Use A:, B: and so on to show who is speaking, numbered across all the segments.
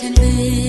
A: pretending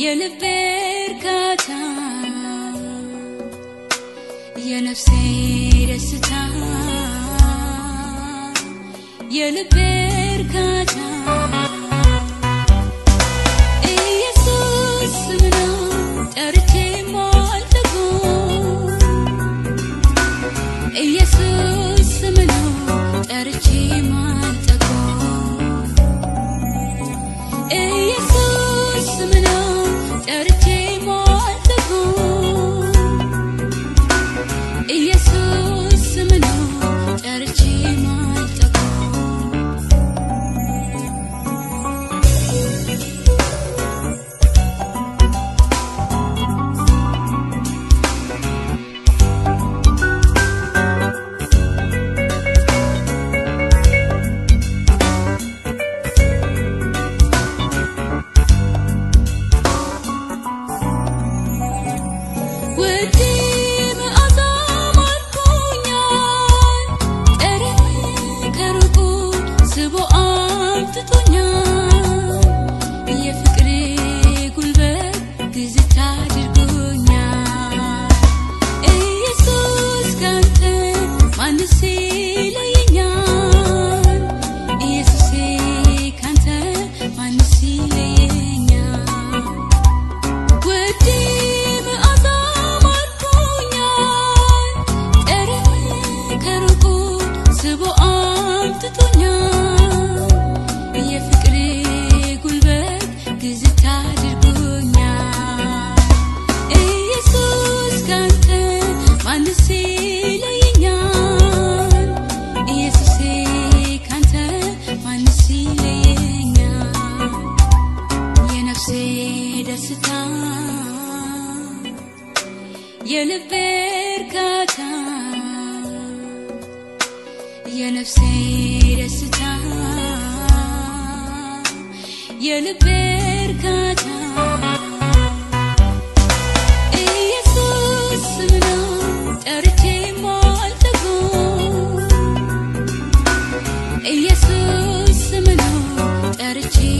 A: የልቤ እርካታ የነፍሴ ደስታ የልቤ እርካታ ኢየሱስ ምነው ጠርቼ ማልጥጎ ኢየሱስ አምጥቶኛል የፍቅሬ ጉልበት ግዝት አድርጎኛል ኢየሱስ ካንተ ማንስ ይለየ የልቤ እርካታ የነፍሴ ደስታ የልቤ እርካታ።
B: terus semenu tercinta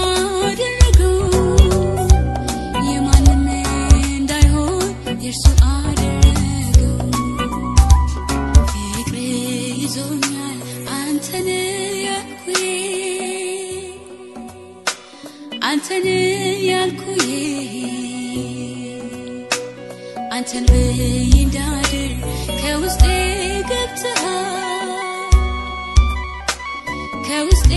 B: ያልኩዬ
A: አንተን ብዬ ከውስጤ ገብተሃል። ከውስጤ